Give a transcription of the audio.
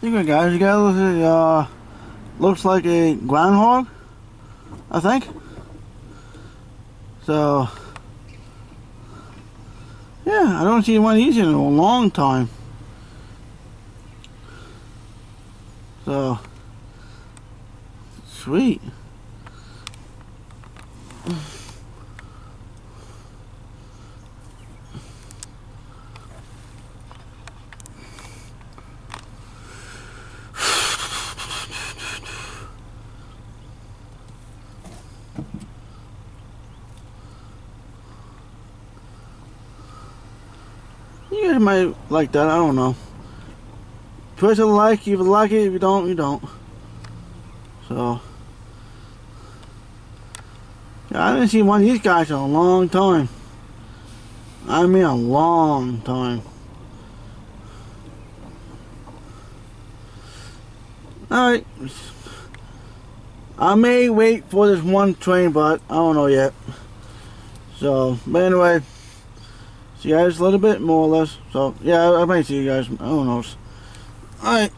Anyway, guys, you got a uh, looks like a groundhog, I think. So, yeah, I don't see one of these in a long time. So, sweet. You guys might like that, I don't know. Press a like if you like it, if you don't, you don't. So. Yeah, I haven't seen one of these guys in a long time. I mean a long time. Alright. I may wait for this one train, but I don't know yet. So, but anyway. See you guys a little bit more or less. So, yeah, I, I might see you guys. Who knows? Alright.